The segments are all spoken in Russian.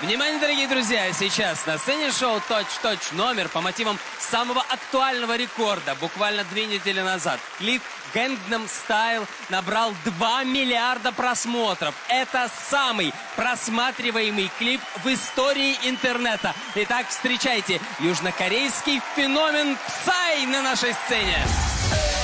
Внимание, дорогие друзья, сейчас на сцене шоу «Точь-точь» номер по мотивам самого актуального рекорда, буквально две недели назад. Клип «Gangnam Style» набрал 2 миллиарда просмотров. Это самый просматриваемый клип в истории интернета. Итак, встречайте южнокорейский феномен Psy на нашей сцене. 오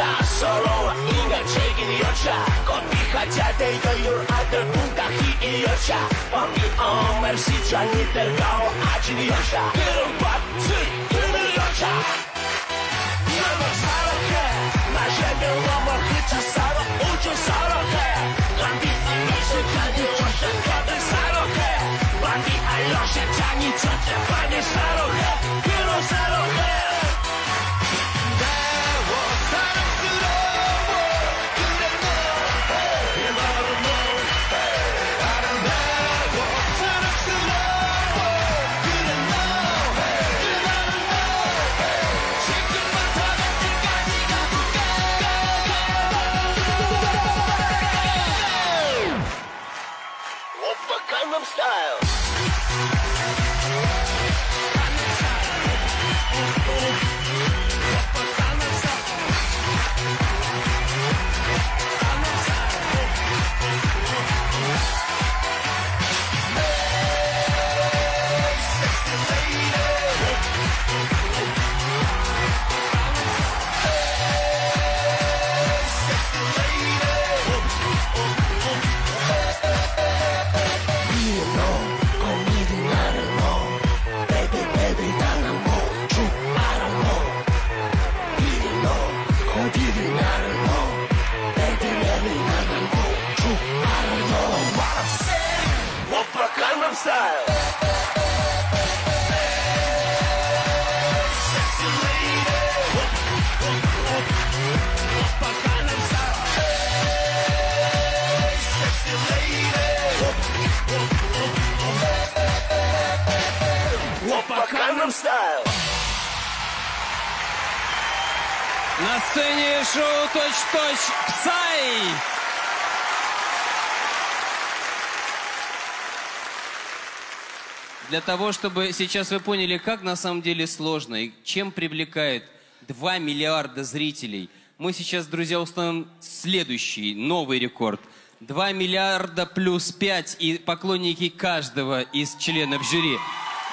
Ta solo inga taking your shot Got be hat ya day to your other punta he in your shot Pump on mercy try hit the go I chin your shot Get him back to give me na shade wa ma hit ya sala ucho sala ke Pump me on mercy try to your shot Got the sala ke Pump me on mercy try to your Style. На сцене шоу «Точь-точь» Псай. Для того, чтобы сейчас вы поняли, как на самом деле сложно и чем привлекает 2 миллиарда зрителей, мы сейчас, друзья, установим следующий, новый рекорд. 2 миллиарда плюс 5 и поклонники каждого из членов жюри.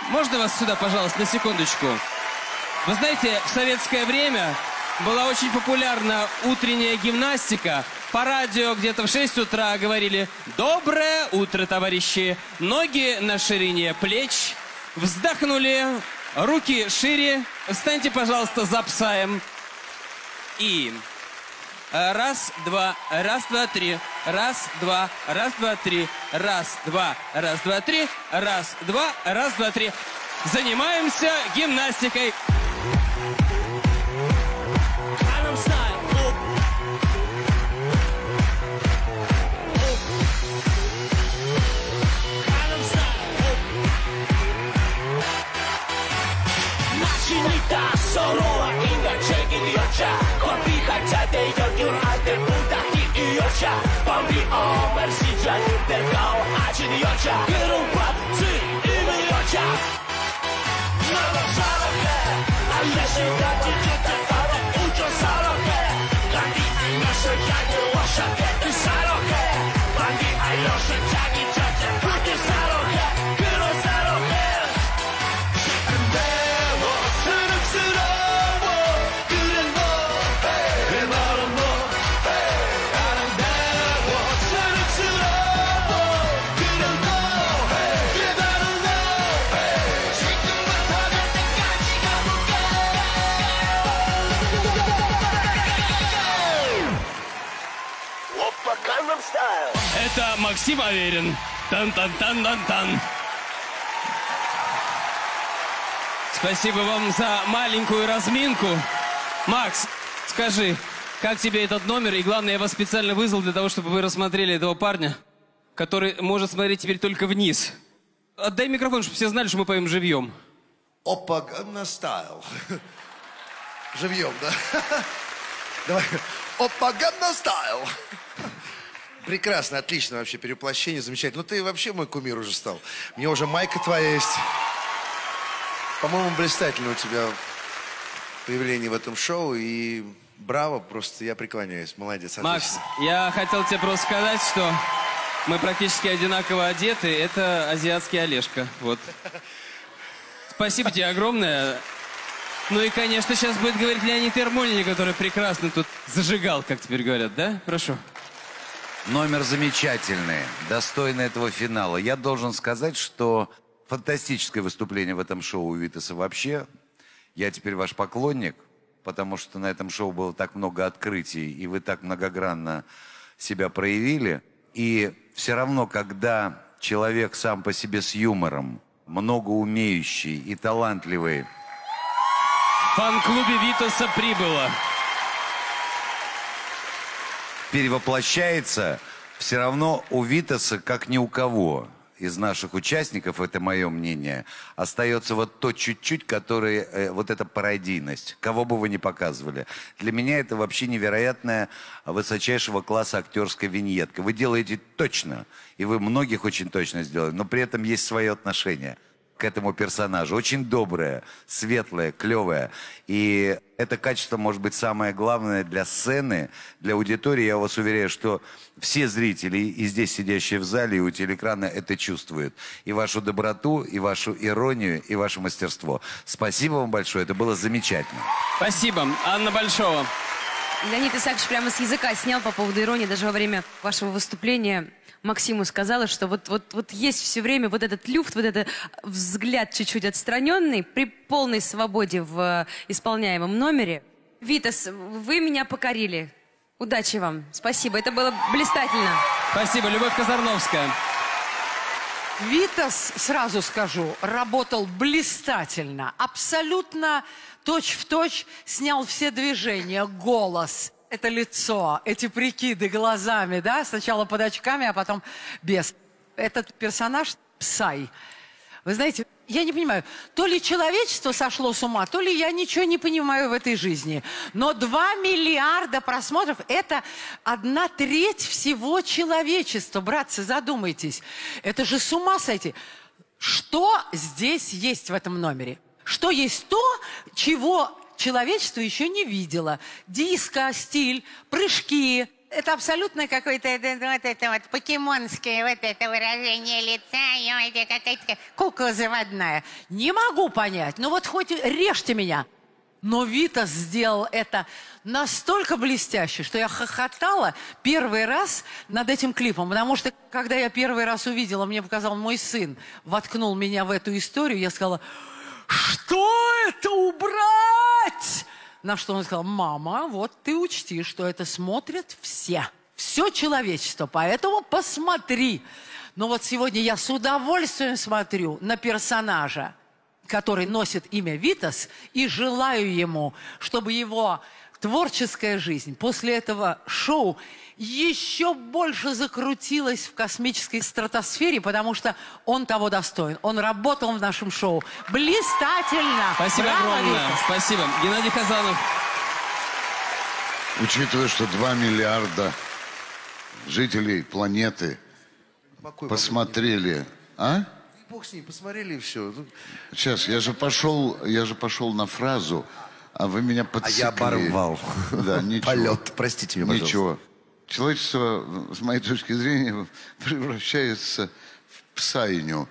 Можно вас сюда, пожалуйста, на секундочку? Вы знаете, в советское время была очень популярна утренняя гимнастика. По радио где-то в 6 утра говорили «Доброе утро, товарищи!» Ноги на ширине плеч. Вздохнули, руки шире. Встаньте, пожалуйста, за псаем. И Раз, два, раз, два, три. Раз, два, раз, два, три. Раз, два, раз, два, три. Раз, два, раз, два, три. Занимаемся гимнастикой. Gangnam Style. Oop. Gangnam Style. Oop. начинита Солоа 인 oversieger Den blå har sin jotja Grupa til imię jotja No to szalopę A jeśli taki dziecko Fala uczą salopę Gandhi, nasze jadło Wasza kiedy salopę Bandit, a Josze Это Максим Аверин. Тан-тан-тан-тан-тан. Спасибо вам за маленькую разминку. Макс, скажи, как тебе этот номер? И главное, я вас специально вызвал для того, чтобы вы рассмотрели этого парня, который может смотреть теперь только вниз. Отдай микрофон, чтобы все знали, что мы поем живьем. Опа, Gangnam Style. Живьем, да? Давай. Опа, Gangnam Style. Прекрасно, отлично вообще, перевоплощение, замечательно. Ну ты вообще мой кумир уже стал. Мне уже майка твоя есть. По-моему, блистательно у тебя появление в этом шоу. И браво, просто я преклоняюсь. Молодец, Макс, отлично. я хотел тебе просто сказать, что мы практически одинаково одеты. Это азиатский Олежка. Вот. Спасибо тебе огромное. Ну и, конечно, сейчас будет говорить Леонид Ермолин, который прекрасно тут зажигал, как теперь говорят, да? Прошу. Номер замечательный, достойный этого финала. Я должен сказать, что фантастическое выступление в этом шоу у Витаса вообще. Я теперь ваш поклонник, потому что на этом шоу было так много открытий, и вы так многогранно себя проявили. И все равно, когда человек сам по себе с юмором, много умеющий и талантливый, В фан-клубе Витаса прибыло. Перевоплощается, все равно у Витаса, как ни у кого из наших участников, это мое мнение, остается вот то чуть-чуть, которое, э, вот эта пародийность, кого бы вы ни показывали. Для меня это вообще невероятная высочайшего класса актерская виньетка. Вы делаете точно, и вы многих очень точно сделали, но при этом есть свое отношение к этому персонажу. Очень доброе, светлое, клевое. И это качество может быть самое главное для сцены, для аудитории. Я вас уверяю, что все зрители, и здесь сидящие в зале, и у телеэкрана это чувствуют. И вашу доброту, и вашу иронию, и ваше мастерство. Спасибо вам большое, это было замечательно. Спасибо. Анна Большова. Леонид Исаакович прямо с языка снял по поводу иронии. Даже во время вашего выступления Максиму сказала, что вот, вот, вот есть все время вот этот люфт, вот этот взгляд чуть-чуть отстраненный при полной свободе в э, исполняемом номере. Витас, вы меня покорили. Удачи вам. Спасибо. Это было блистательно. Спасибо. Любовь Казарновская. Витас, сразу скажу, работал блистательно, абсолютно точь-в-точь снял все движения, голос, это лицо, эти прикиды глазами, да, сначала под очками, а потом без. Этот персонаж Псай. Вы знаете, я не понимаю, то ли человечество сошло с ума, то ли я ничего не понимаю в этой жизни. Но 2 миллиарда просмотров – это одна треть всего человечества. Братцы, задумайтесь. Это же с ума сойти. Что здесь есть в этом номере? Что есть то, чего человечество еще не видело? Диско, стиль, прыжки. Это абсолютно какое-то вот это вот покемонское вот это выражение лица, какая-то кукла заводная. Не могу понять. Ну вот хоть режьте меня. Но Витас сделал это настолько блестяще, что я хохотала первый раз над этим клипом. Потому что, когда я первый раз увидела, мне показал мой сын, воткнул меня в эту историю, я сказала, что это убрать? На что он сказал, мама, вот ты учти, что это смотрят все. Все человечество, поэтому посмотри. Но вот сегодня я с удовольствием смотрю на персонажа, который носит имя Витас, и желаю ему, чтобы его творческая жизнь после этого шоу еще больше закрутилась в космической стратосфере, потому что он того достоин. Он работал в нашем шоу блистательно. Спасибо Браво, огромное. Витас. Спасибо. Геннадий Казанов. Учитывая, что 2 миллиарда жителей планеты Покой, посмотрели... А? Бог с ним, посмотрели и все. Сейчас, я же пошел, я же пошел на фразу, а вы меня А подсекли. я оборвал. Да, ничего. Полет. Простите меня, пожалуйста. Ничего. Человечество, с моей точки зрения, превращается в псайню.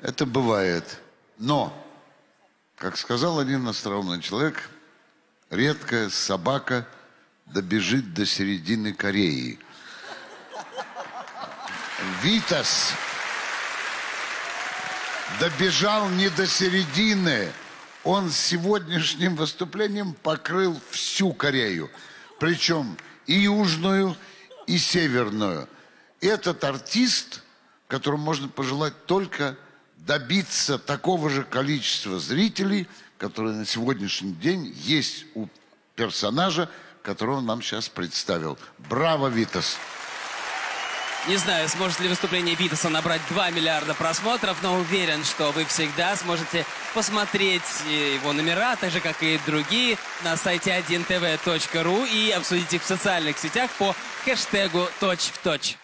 Это бывает. Но, как сказал один остроумный человек, редкая собака добежит до середины Кореи. Витас добежал не до середины. Он сегодняшним выступлением покрыл всю Корею. Причем и южную, и северную. Этот артист, которому можно пожелать только добиться такого же количества зрителей, которые на сегодняшний день есть у персонажа, которого он нам сейчас представил. Браво, Витас! Не знаю, сможет ли выступление Витаса набрать 2 миллиарда просмотров, но уверен, что вы всегда сможете посмотреть его номера, так же, как и другие, на сайте 1tv.ru и обсудить их в социальных сетях по хэштегу «Точь в точь».